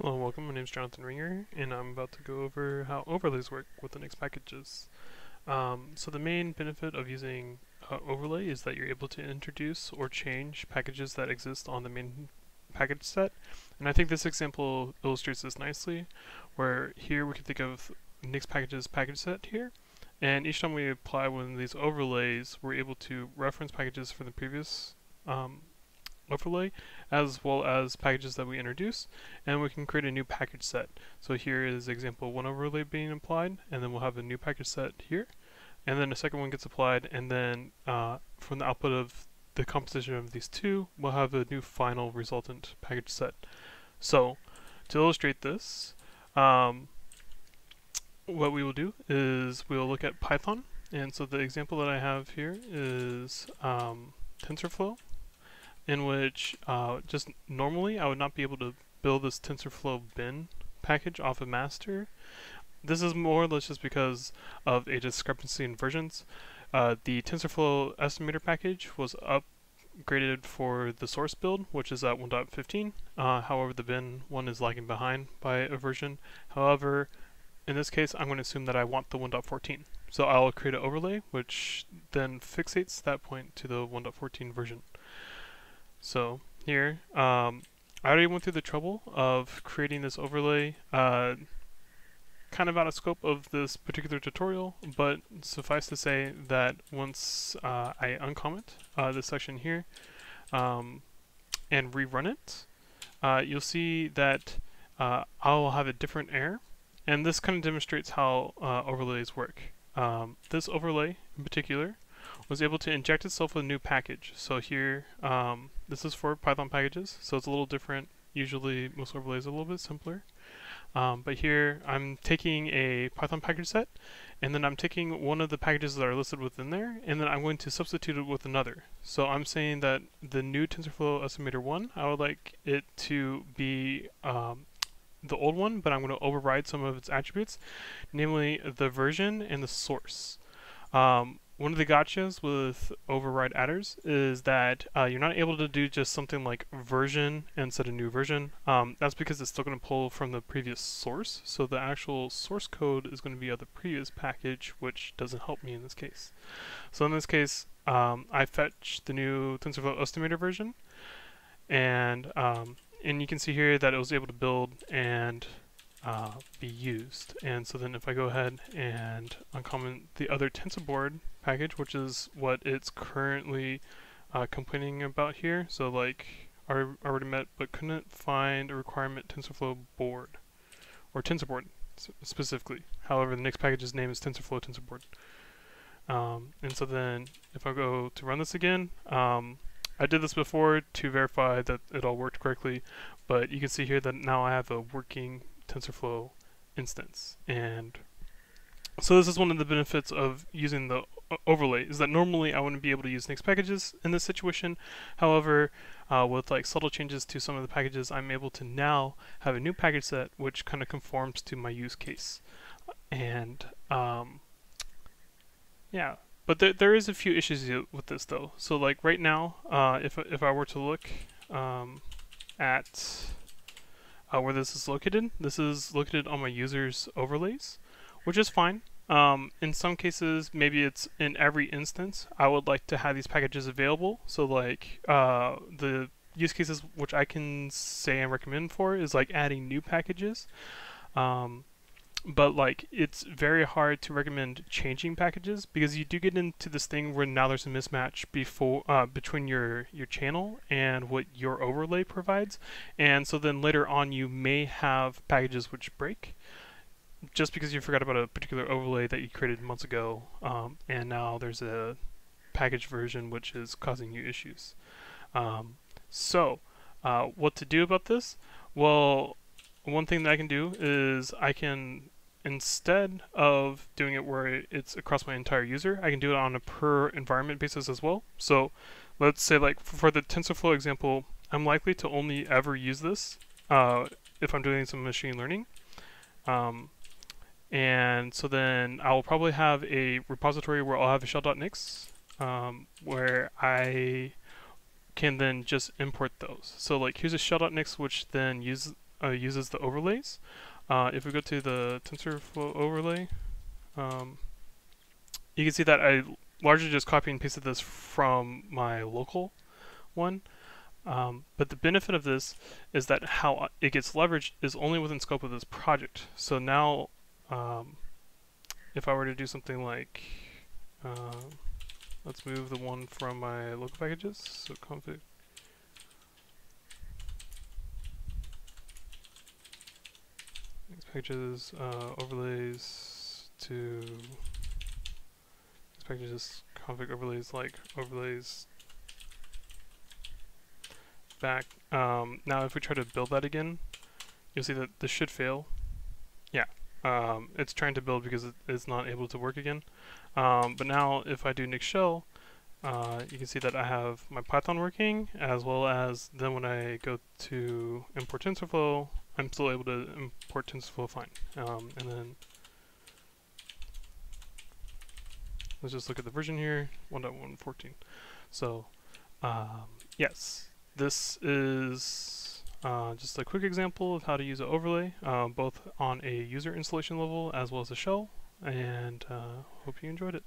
Hello, and welcome. My name is Jonathan Ringer, and I'm about to go over how overlays work with the Nix packages. Um, so the main benefit of using uh, overlay is that you're able to introduce or change packages that exist on the main package set. And I think this example illustrates this nicely, where here we can think of Nix packages package set here, and each time we apply one of these overlays, we're able to reference packages from the previous um, overlay as well as packages that we introduce and we can create a new package set. So here is example one overlay being applied and then we'll have a new package set here and then a second one gets applied and then uh, from the output of the composition of these two we'll have a new final resultant package set. So to illustrate this um, what we will do is we'll look at Python and so the example that I have here is um, TensorFlow in which uh, just normally I would not be able to build this TensorFlow bin package off of master. This is more or less just because of a discrepancy in versions. Uh, the TensorFlow estimator package was upgraded for the source build, which is at 1.15. Uh, however, the bin one is lagging behind by a version. However, in this case, I'm going to assume that I want the 1.14. So I'll create an overlay, which then fixates that point to the 1.14 version. So here, um, I already went through the trouble of creating this overlay, uh, kind of out of scope of this particular tutorial, but suffice to say that once uh, I uncomment uh, this section here um, and rerun it, uh, you'll see that uh, I'll have a different error, and this kind of demonstrates how uh, overlays work. Um, this overlay in particular was able to inject itself with a new package. So here, um, this is for Python packages, so it's a little different. Usually most overlays are a little bit simpler. Um, but here I'm taking a Python package set, and then I'm taking one of the packages that are listed within there, and then I'm going to substitute it with another. So I'm saying that the new TensorFlow Estimator 1, I would like it to be um, the old one, but I'm going to override some of its attributes, namely the version and the source. Um, one of the gotchas with overrideAttrs is that uh, you're not able to do just something like version and set a new version. Um, that's because it's still going to pull from the previous source. So the actual source code is going to be of the previous package, which doesn't help me in this case. So in this case, um, I fetch the new TensorFlow estimator version, and um, and you can see here that it was able to build and uh, be used. And so then if I go ahead and uncomment the other TensorBoard package, which is what it's currently uh, complaining about here, so like I already met but couldn't find a requirement TensorFlow board, or TensorBoard specifically. However, the Nix package's name is TensorFlow TensorBoard. Um, and so then if I go to run this again, um, I did this before to verify that it all worked correctly, but you can see here that now I have a working TensorFlow instance. And so this is one of the benefits of using the overlay, is that normally I wouldn't be able to use Nix packages in this situation. However, uh, with like subtle changes to some of the packages, I'm able to now have a new package set which kind of conforms to my use case. And um, yeah, but there, there is a few issues with this though. So like right now, uh, if, if I were to look um, at uh, where this is located. This is located on my user's overlays, which is fine. Um, in some cases, maybe it's in every instance, I would like to have these packages available. So like uh, the use cases which I can say and recommend for is like adding new packages. Um, but like it's very hard to recommend changing packages because you do get into this thing where now there's a mismatch before uh, between your your channel and what your overlay provides. And so then later on you may have packages which break just because you forgot about a particular overlay that you created months ago um, and now there's a package version which is causing you issues. Um, so uh, what to do about this? Well one thing that I can do is I can, instead of doing it where it's across my entire user, I can do it on a per environment basis as well. So let's say like for the TensorFlow example, I'm likely to only ever use this uh, if I'm doing some machine learning. Um, and so then I'll probably have a repository where I'll have a shell.nix um, where I can then just import those. So like here's a shell.nix which then uses uh, uses the overlays. Uh, if we go to the TensorFlow overlay, um, you can see that I largely just copy and pasted this from my local one. Um, but the benefit of this is that how it gets leveraged is only within scope of this project. So now, um, if I were to do something like, uh, let's move the one from my local packages, so config packages, uh, overlays to packages config overlays like overlays back. Um, now if we try to build that again, you'll see that this should fail. Yeah, um, it's trying to build because it's not able to work again. Um, but now if I do Nix shell, uh, you can see that I have my Python working as well as then when I go to import TensorFlow, I'm still able to import TensorFlow fine. Um, and then let's just look at the version here, 1.114. So um, yes, this is uh, just a quick example of how to use an overlay, uh, both on a user installation level as well as a shell, and uh, hope you enjoyed it.